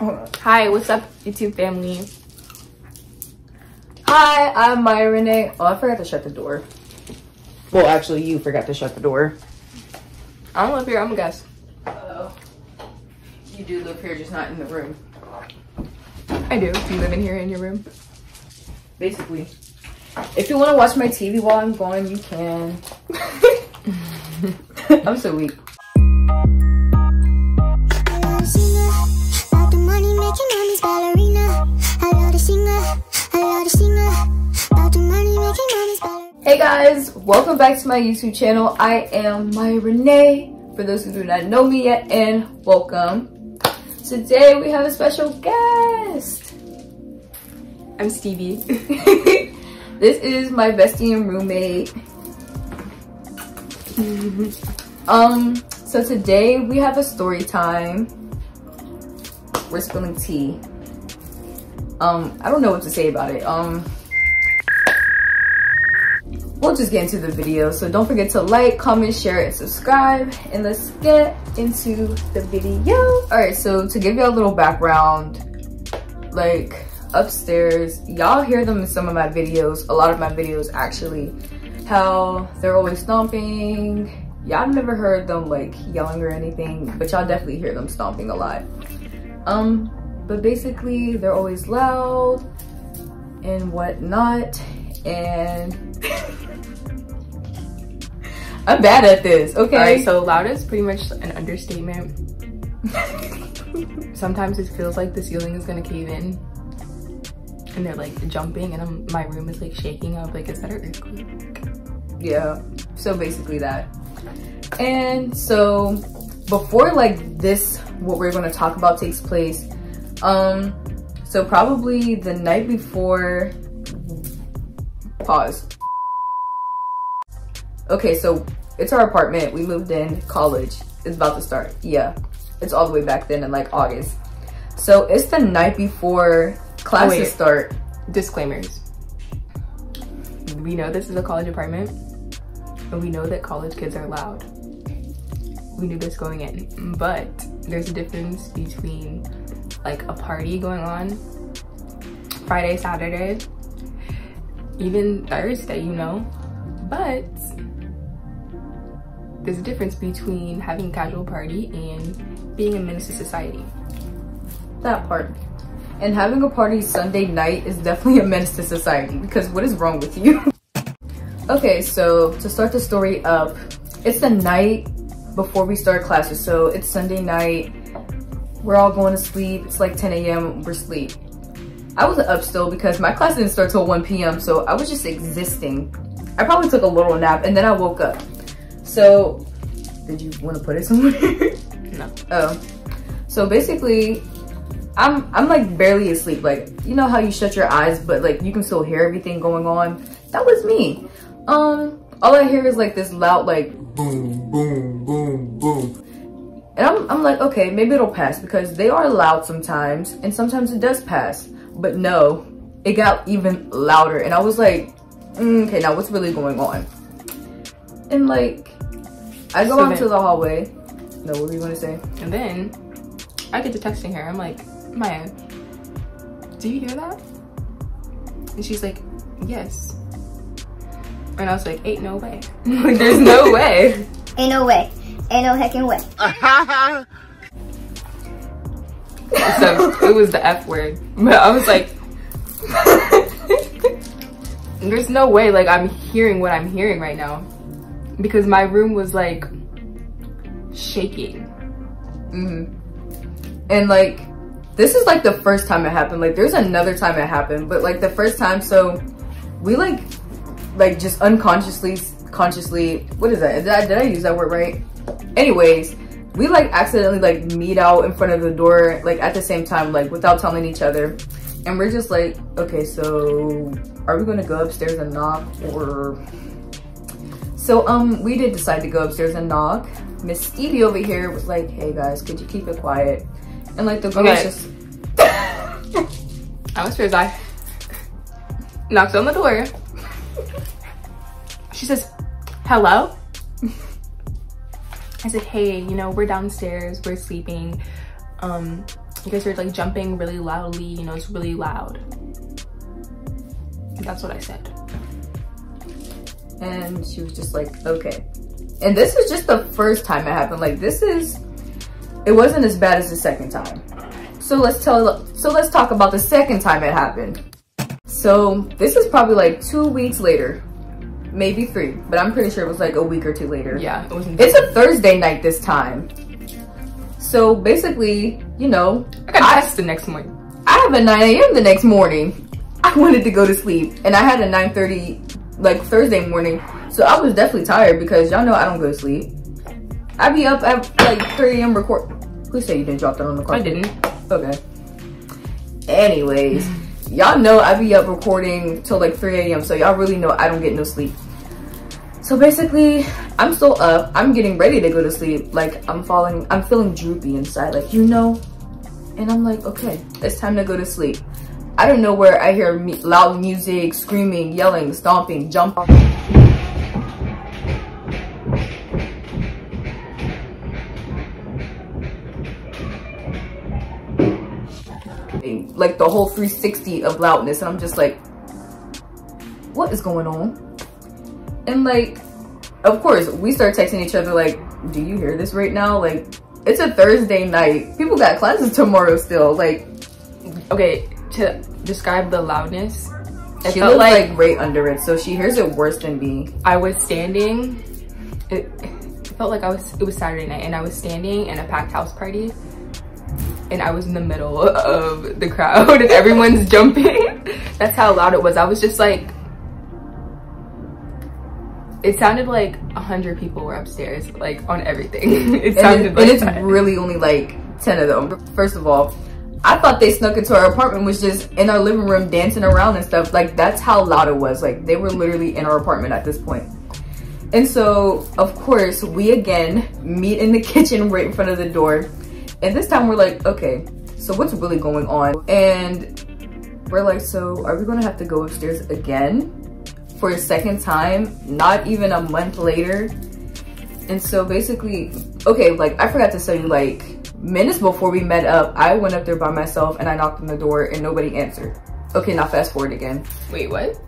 Hi, what's up, YouTube family? Hi, I'm Mya Renee. Oh, I forgot to shut the door. Well, actually, you forgot to shut the door. I don't live here, I'm a guest. Uh, you do live here, just not in the room. I do. Do you live in here in your room? Basically. If you want to watch my TV while I'm gone, you can. I'm so weak. Hey guys, welcome back to my YouTube channel. I am Mya Renee, for those who do not know me yet, and welcome. Today we have a special guest. I'm Stevie. this is my bestie and roommate. um, so today we have a story time. We're spilling tea. Um, I don't know what to say about it. Um, we'll just get into the video. So don't forget to like, comment, share, and subscribe. And let's get into the video. All right, so to give you a little background, like upstairs, y'all hear them in some of my videos, a lot of my videos actually, how they're always stomping. Y'all never heard them like yelling or anything, but y'all definitely hear them stomping a lot. Um, but basically they're always loud and whatnot and I'm bad at this, okay? Alright, so loud is pretty much an understatement. Sometimes it feels like the ceiling is gonna cave in. And they're like jumping and I'm, my room is like shaking up. Like, is that an earthquake? Yeah, so basically that. And so before like this, what we're gonna talk about takes place, um, so probably the night before, pause. Okay, so it's our apartment. We moved in college. It's about to start. Yeah, it's all the way back then in like August. So it's the night before classes Wait. start. Disclaimers. We know this is a college apartment, and we know that college kids are loud. We knew this going in, but there's a difference between like a party going on Friday, Saturday, even Thursday, you know, but there's a difference between having a casual party and being a menace to society. That part. And having a party Sunday night is definitely a menace to society because what is wrong with you? okay, so to start the story up, it's the night before we start classes. So it's Sunday night. We're all going to sleep. It's like 10 a.m. We're asleep. I was up still because my class didn't start till 1 p.m. So I was just existing. I probably took a little nap and then I woke up. So, did you want to put it somewhere? No. Oh. So basically, I'm I'm like barely asleep. Like, you know how you shut your eyes, but like you can still hear everything going on? That was me. Um, all I hear is like this loud like boom, boom, boom, boom. And I'm, I'm like, okay, maybe it'll pass because they are loud sometimes and sometimes it does pass. But no, it got even louder. And I was like, mm, okay, now what's really going on? And like, I go So out then- to the hallway. No, what were you gonna say? And then I get to texting her. I'm like, Mya, do you hear that? And she's like, yes. And I was like, ain't no way. There's no way. Ain't no way. Ain't no heckin' way. So it was the F word. But I was like, there's no way like I'm hearing what I'm hearing right now. Because my room was like shaking. hmm And like, this is like the first time it happened. Like, there's another time it happened, but like the first time, so we like, like just unconsciously, consciously, what is that? Did I, did I use that word right? Anyways, we like accidentally like meet out in front of the door, like at the same time, like without telling each other. And we're just like, okay, so are we gonna go upstairs and knock or? So um, we did decide to go upstairs and knock. Miss Stevie over here was like, hey guys, could you keep it quiet? And like the girls Okay. just, I was scared. I knocked on the door. She says, hello? I said, hey, you know, we're downstairs, we're sleeping. um, you guys are like jumping really loudly, you know, it's really loud. That's what I said. And she was just like, okay. And this is just the first time it happened. Like this is, it wasn't as bad as the second time. So let's tell, so let's talk about the second time it happened. So this is probably like two weeks later, maybe three, but I'm pretty sure it was like a week or two later. Yeah, it wasn't. It's a Thursday night this time. So basically, you know, I got a the next morning. I have a 9 a.m. the next morning. I wanted to go to sleep and I had a 9.30 like Thursday morning. So I was definitely tired because y'all know I don't go to sleep. I be up at like 3 a.m. record. Who said you didn't drop that on the car? I didn't. Okay. Anyways, y'all know I be up recording till like 3 a.m. So y'all really know I don't get no sleep. So basically, I'm still up. I'm getting ready to go to sleep. Like I'm falling, I'm feeling droopy inside, like you know. And I'm like, okay, it's time to go to sleep. I don't know where I hear me loud music, screaming, yelling, stomping, jumping. Like the whole 360 of loudness, and I'm just like, what is going on? And like, of course, we start texting each other like, do you hear this right now? Like, it's a Thursday night. People got classes tomorrow still. Like, Okay, to describe the loudness, it she felt like, like, right under it, so she hears it worse than me. I was standing. It, it felt like I was. It was Saturday night, and I was standing in a packed house party, and I was in the middle of the crowd, and everyone's jumping. That's how loud it was. I was just like. It sounded like a hundred people were upstairs, like on everything. It And, sounded it- like and it's that. really only like 10 of them. First of all, I thought they snuck into our apartment, was just in our living room dancing around and stuff. Like, that's how loud it was. Like, they were literally in our apartment at this point. And so, of course, we again meet in the kitchen right in front of the door. And this time we're like, okay, so what's really going on? And we're like, so are we gonna have to go upstairs again for a second time? Not even a month later. And so basically, okay, like I forgot to tell you, like minutes before we met up, I went up there by myself and I knocked on the door and nobody answered. Okay, now fast forward again. Wait, what?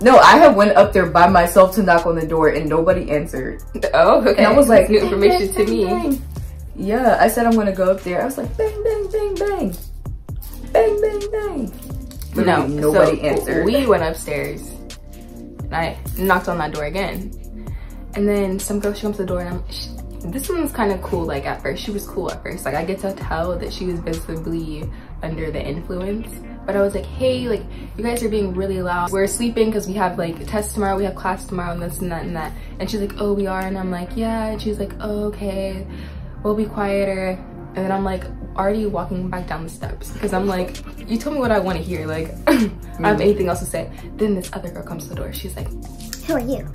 No, I had went up there by myself to knock on the door and nobody answered. Oh, okay. And I was like, new bang, information bang, to me. bang, bang. Yeah, I said I'm gonna go up there. I was like, bang, bang, bang, bang, bang, bang, bang. No, nobody so answered. We went upstairs and I knocked on that door again. And then some girl, she comes to the door and I'm, she, this one's kind of cool like at first. She was cool at first. Like I get to tell that she was visibly under the influence. But I was like, hey, like you guys are being really loud. We're sleeping because we have like tests tomorrow, we have class tomorrow and this and that and that. And she's like, oh, we are. And I'm like, yeah. And she's like, oh, okay, we'll be quieter. And then I'm like, already walking back down the steps because I'm like, you told me what I want to hear. Like, I have mm-hmm. anything else to say. Then this other girl comes to the door. She's like, Who are you?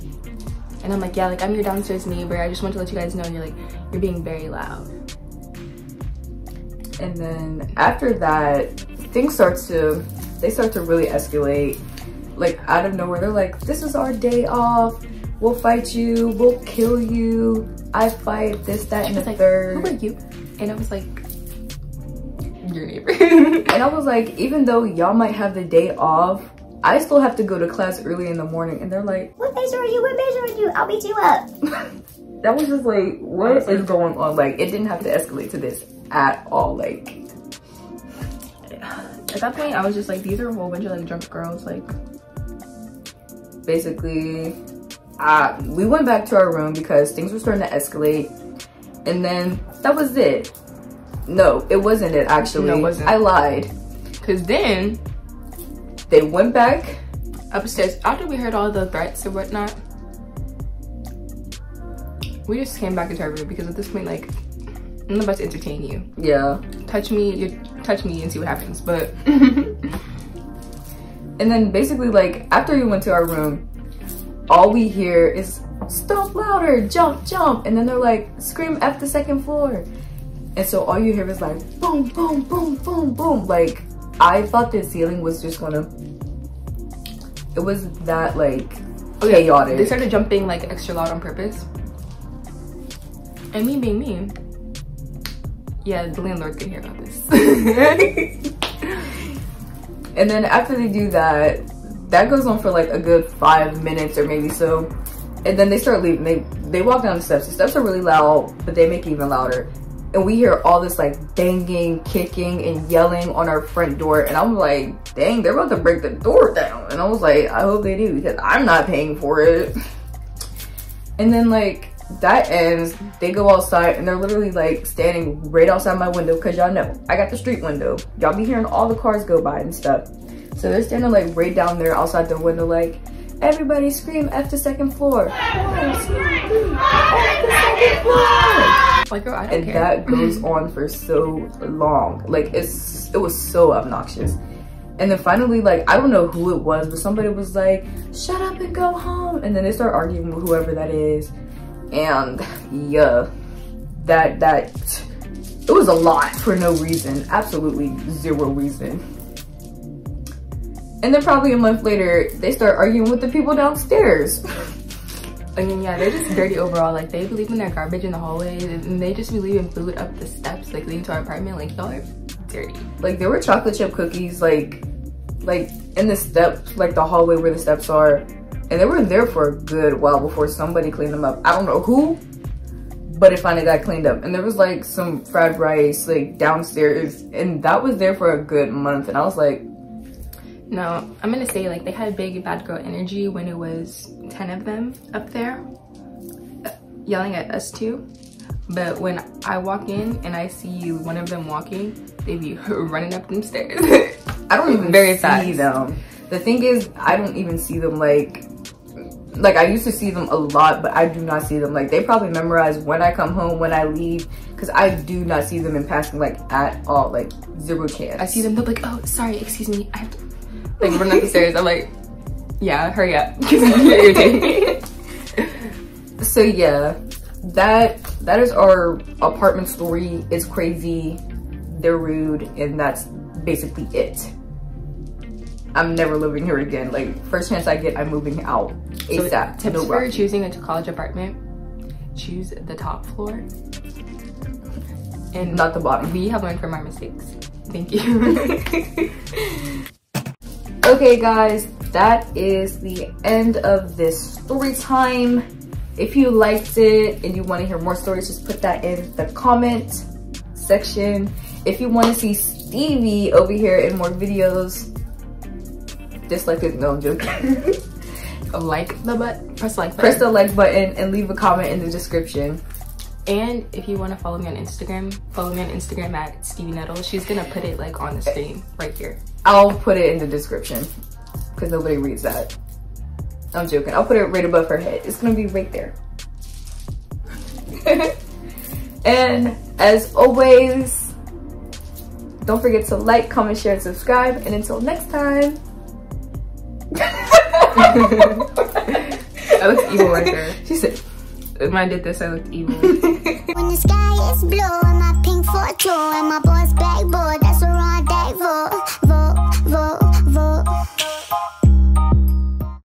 And I'm like, yeah, like I'm your downstairs neighbor. I just want to let you guys know you're like, you're being very loud. And then after that, things start to, they start to really escalate. Like out of nowhere, they're like, this is our day off. We'll fight you. We'll kill you. I fight this, that, and the like, third. who are you? And I was like, your neighbor. And I was like, even though y'all might have the day off, I still have to go to class early in the morning. And they're like, What major are you? What major are you? I'll beat you up. that was just like, what is going on? Like, it didn't have to escalate to this at all. Like, At that point, I was just like, these are a whole bunch of like drunk girls. Like, basically, uh, we went back to our room because things were starting to escalate. And then that was it. No, it wasn't it actually. No, it wasn't. I lied. cause then They went back. upstairs after we heard all the threats and whatnot, we just came back into our room because at this point, like, I'm about to entertain you. Yeah. Touch me, you touch me and see what happens. But And then basically, like, after we went to our room, all we hear is stomp louder, jump, jump. And then they're like, scream F the second floor. And so all you hear is like, boom, boom, boom, boom, boom. Like, I thought the ceiling was just gonna, it was that, like, oh chaotic. they started jumping like extra loud on purpose. And me being me, Yeah, the landlord can hear about this. and then after they do that, that goes on for like a good five minutes or maybe so. And then they start leaving. They they walk down the steps. The steps are really loud, but they make it even louder. And we hear all this like banging, kicking, and yelling on our front door. And I'm like, dang, they're about to break the door down. And I was like, I hope they do because I'm not paying for it. And then like that ends, they go outside and they're literally like standing right outside my window because y'all know I got the street window. Y'all be hearing all the cars go by and stuff. So they're standing like right down there outside the window like, everybody scream F the second floor. F the second floor. like, girl, I don't And care. that goes on for so long. Like it's it was so obnoxious. And then finally, like, I don't know who it was, but somebody was like, shut up and go home. And then they start arguing with whoever that is. And yeah, that, that, it was a lot for no reason. Absolutely zero reason. And then probably a month later, they start arguing with the people downstairs. I mean, yeah, they're just dirty overall. Like, they believe in their garbage in the hallway and they just be leaving food up the steps, like, leading to our apartment. Like, y'all are dirty. like there were chocolate chip cookies like like in the steps like the hallway where the steps are and they were there for a good while before somebody cleaned them up i don't know who but it finally got cleaned up and there was like some fried rice like downstairs and that was there for a good month and i was like No, I'm gonna say, like, they had a big bad girl energy when it was 10 of them up there uh, yelling at us too. But when I walk in and I see one of them walking, they be running up them stairs. i don't even Very see fast. them the thing is i don't even see them like like I used to see them a lot, but I do not see them. Like they probably memorize when I come home, when I leave, because I do not see them in passing like at all, like zero chance. I see them, they're like, oh, sorry, excuse me. I have to, like, run up the stairs. I'm like, yeah, hurry up. Because you're irritating. So yeah, that that is our apartment story. It's crazy, they're rude, and that's basically it. I'm never living here again. Like first chance I get, I'm moving out So ASAP. tips no for choosing a college apartment, choose the top floor. And Not the bottom. we have learned from our mistakes. Thank you. Okay, guys, that is the end of this story time. If you liked it and you want to hear more stories, just put that in the comment section. If you want to see Stevie over here in more videos, dislike it. No, I'm joking. like the button, press like Press button. the like button and leave a comment in the description. And if you want to follow me on Instagram, follow me on Instagram at Stevie Nettle. She's gonna put it like on the eh. screen right here. I'll put it in the description because nobody reads that. I'm joking. I'll put it right above her head. It's gonna be right there. and as always, don't forget to like, comment, share, and subscribe. And until next time. I looked evil right there. She said, When I did this, I looked evil. When the sky is blue and my pink 4 and my boys black boy